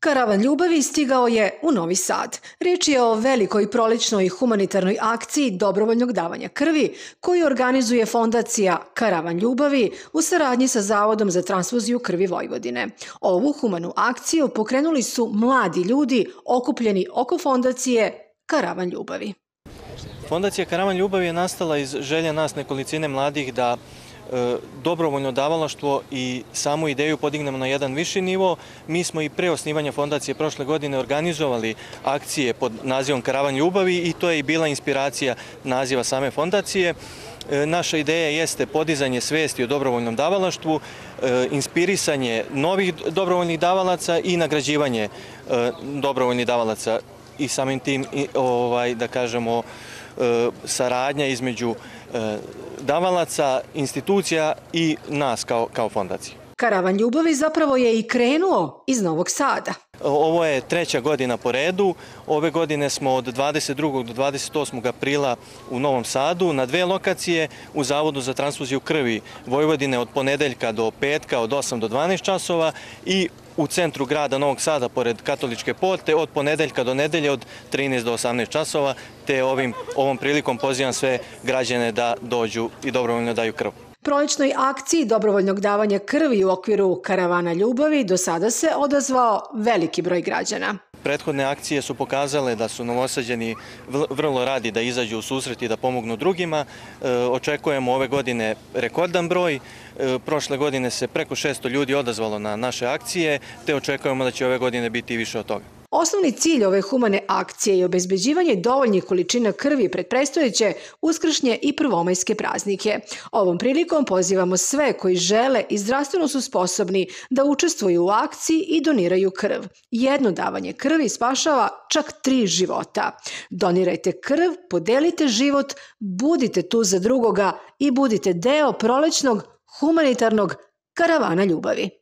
Karavan ljubavi stigao je u Novi Sad. Riječ je o velikoj prolećnoj humanitarnoj akciji dobrovoljnog davanja krvi koju organizuje fondacija Karavan ljubavi u saradnji sa Zavodom za transfuziju krvi Vojvodine. Ovu humanu akciju pokrenuli su mladi ljudi okupljeni oko fondacije Karavan ljubavi. Fondacija Karavan ljubavi je nastala iz želja nas nekolicine mladih da dobrovoljno davalaštvo i samu ideju podignemo na jedan viši nivo. Mi smo i pre osnivanja fondacije prošle godine organizovali akcije pod nazivom Karavan ljubavi i to je i bila inspiracija naziva same fondacije. E, naša ideja jeste podizanje svesti o dobrovoljnom davalaštvu, e, inspirisanje novih dobrovoljnih davalaca i nagrađivanje dobrovoljnih davalaca i samim tim, ovaj, da kažemo, saradnja između davalaca, institucija i nas kao, kao fondacije. Karavan ljubavi zapravo je i krenuo iz Novog Sada. Ovo je treća godina po redu. Ove godine smo od 22. do 28. aprila u Novom Sadu na dve lokacije u Zavodu za transfuziju krvi Vojvodine od ponedeljka do petka od 8 do 12 časova i u centru grada Novog Sada, pored katoličke porte, od ponedeljka do nedelje od 13 do 18 časova, te ovim, ovom prilikom pozivam sve građane da dođu i dobrovoljno daju krv. Prolećnoj akciji dobrovoljnog davanja krvi u okviru Karavana ljubavi do sada se odazvao veliki broj građana. Prethodne akcije su pokazale da su novosađeni vrlo radi da izađu u susret i da pomognu drugima. E, očekujemo ove godine rekordan broj. E, prošle godine se preko 600 ljudi odazvalo na naše akcije, te očekujemo da će ove godine biti više od toga. Osnovni cilj ove humane akcije je obezbeđivanje dovoljnih količina krvi pred predstojeće uskršnje i prvomajske praznike. Ovom prilikom pozivamo sve koji žele i zdravstveno su sposobni da učestvuju u akciji i doniraju krv. Jedno davanje krvi spašava čak tri života. Donirajte krv, podelite život, budite tu za drugoga i budite deo prolećnog humanitarnog karavana ljubavi.